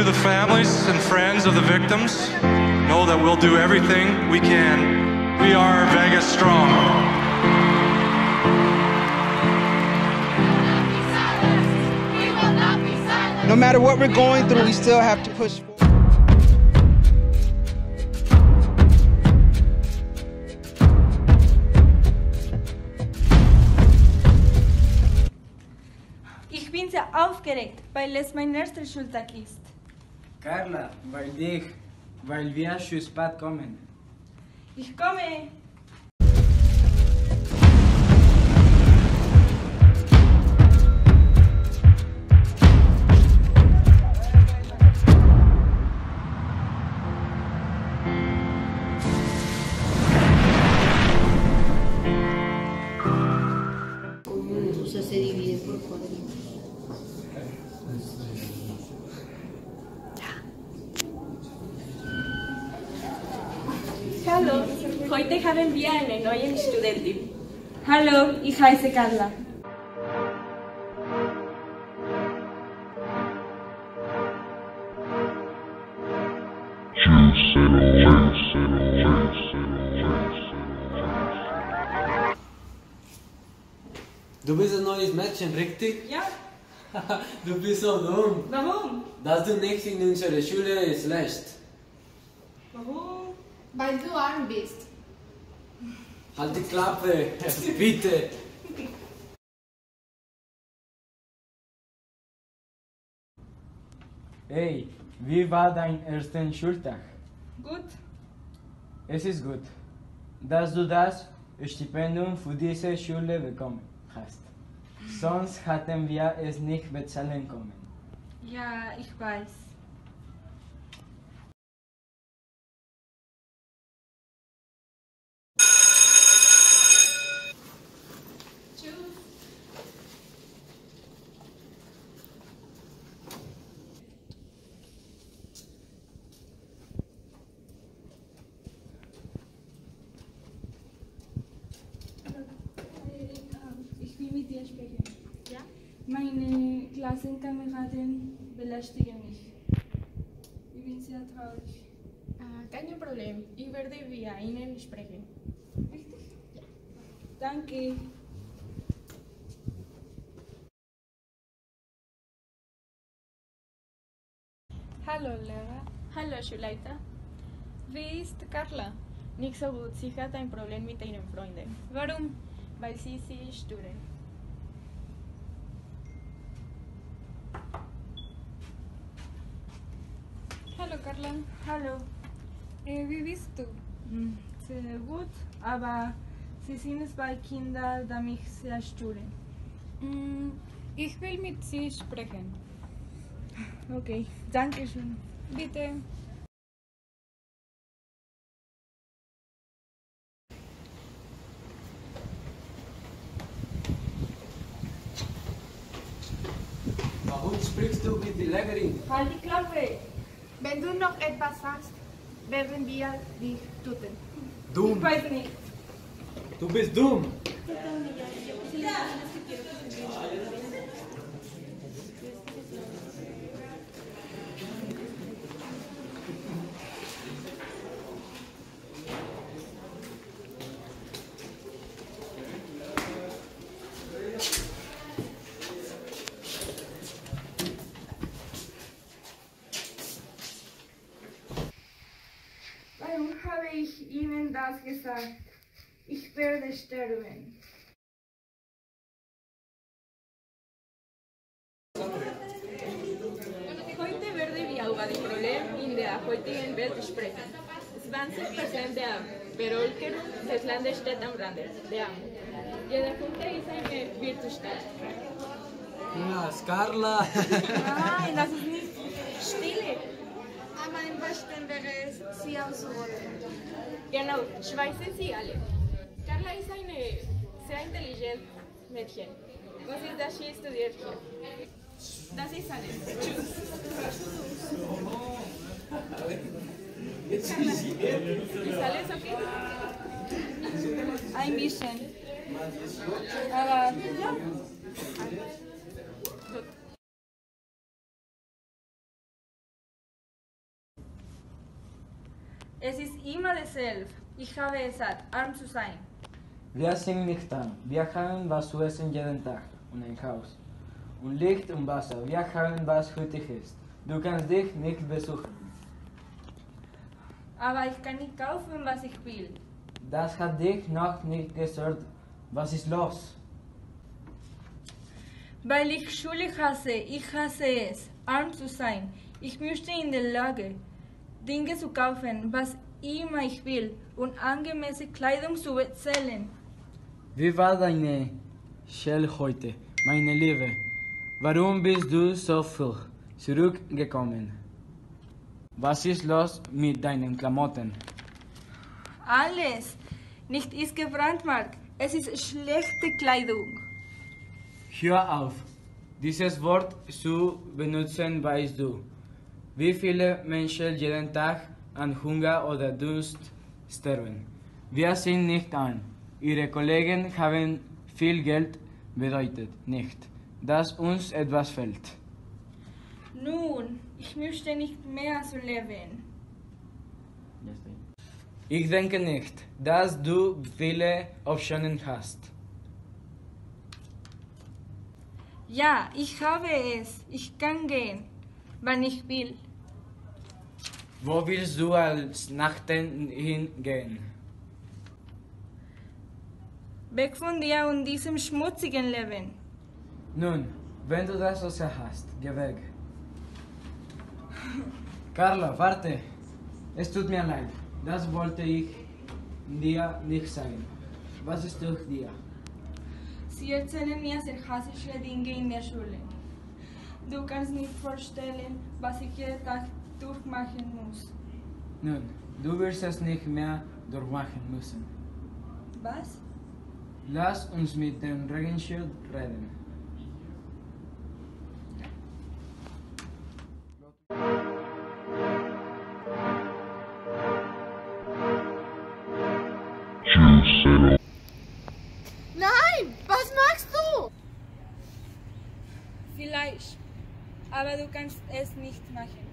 to the families and friends of the victims, know that we'll do everything we can. We are Vegas Strong. No matter what we're going through, we still have to push forward. Ich bin sehr aufgeregt, weil es mein erster Schultag ist. Carla, weil dich, weil wir zu spät kommen. Ich komme. Heute haben wir eine neue Studentin. Hallo, ich heiße Carla. Du bist ein neues Mädchen, richtig? Ja, Du bist so dumm. warum? Dass du nicht in unserer Schule ist schlecht. Warum? Weil du arm bist. Halt die Klappe, bitte. Hey, wie war dein erster Schultag? Gut. Es ist gut, dass du das Stipendium für diese Schule bekommen hast. Sonst hätten wir es nicht bezahlen können. Ja, ich weiß. Ich will mit dir sprechen. Ja? Meine Klassenkameraden belästigen mich. Ich bin sehr traurig. Ah, kein Problem. Ich werde via Ihnen sprechen. Danke. Hallo, Lehrer. Hallo, Schulleiter. Wie ist Carla? Nicht so gut. Sie hat ein Problem mit ihren Freunden. Warum? Weil sie sie stören. Hallo, Carla. Hallo. Äh, wie bist du? Hm, Sehr gut, aber sie sind zwei Kinder, die mich sehr stören. Mm, ich will mit Sie sprechen. Okay, danke schön. Bitte. Warum sprichst du mit der Lehrerin? Halt die Klappe! Wenn du noch etwas sagst, werden wir dich töten. Ich Dumm. weiß nicht. Du bist dumm. Warum habe ich Ihnen das gesagt? Ich werde sterben. Heute werde wir über die Probleme in der heutigen Welt sprechen. 20% der Bevölkerung des Landes steht am Rande der Armut. Jeder Fünfte ist eine Wirtschaftsstadt. Ja, Carla. Nein, das ist nicht. Stille! Besten wäre es, sie auszurotten. Genau, schweißen Sie alle. Carla ist eine sehr intelligente Mädchen. Was ist das, sie studiert hier? Das ist alles. Tschüss. Ist alles okay? Ein bisschen. Aber ja. Immer dasselbe. Ich habe gesagt, arm zu sein. Wir sind nicht arm. Wir haben was zu essen jeden Tag und ein Haus. Und Licht und Wasser. Wir haben was hütig ist. Du kannst dich nicht besuchen. Aber ich kann nicht kaufen, was ich will. Das hat dich noch nicht gestört. Was ist los? Weil ich Schule hasse, ich hasse es, arm zu sein. Ich möchte in der Lage, Dinge zu kaufen, was immer ich will, und angemessene Kleidung zu bezahlen. Wie war deine Shell heute, meine Liebe? Warum bist du so früh zurückgekommen? Was ist los mit deinen Klamotten? Alles. Nicht ist gebrandmarkt. Es ist schlechte Kleidung. Hör auf, dieses Wort zu benutzen, weißt du. Wie viele Menschen jeden Tag an Hunger oder Durst sterben. Wir sind nicht arm. Ihre Kollegen haben viel Geld, bedeutet nicht, dass uns etwas fehlt. Nun, ich möchte nicht mehr so leben. Ich denke nicht, dass du viele Optionen hast. Ja, ich habe es. Ich kann gehen, wann ich will. Wo willst du als Nachten hingehen? Weg von dir und diesem schmutzigen Leben. Nun, wenn du das so sehr hast, geh weg. Carla, warte. Es tut mir leid. Das wollte ich dir nicht sagen. Was ist durch dir? Sie erzählen mir sarkastische Dinge in der Schule. Du kannst nicht vorstellen, was ich jeden Tag durchmachen muss. Nun, du wirst es nicht mehr durchmachen müssen. Was? Lass uns mit dem Regenschild reden. Nein, was machst du? Vielleicht, aber du kannst es nicht machen.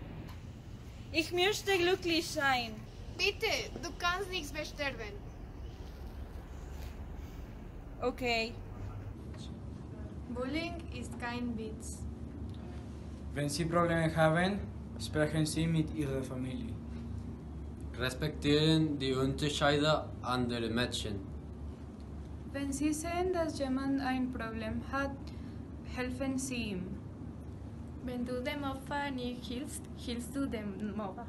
Ich möchte glücklich sein. Bitte, du kannst nichts besterben. Okay. Bullying ist kein Witz. Wenn Sie Probleme haben, sprechen Sie mit Ihrer Familie. Respektieren die Unterschiede anderer Menschen. Wenn Sie sehen, dass jemand ein Problem hat, helfen Sie ihm. Wenn du dem Opfer nicht hilfst, hilfst du dem Mobber.